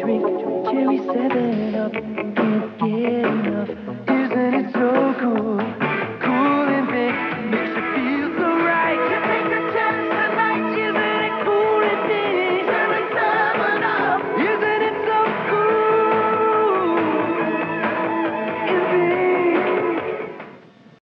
drink. Can seven up? Can't get enough. Isn't it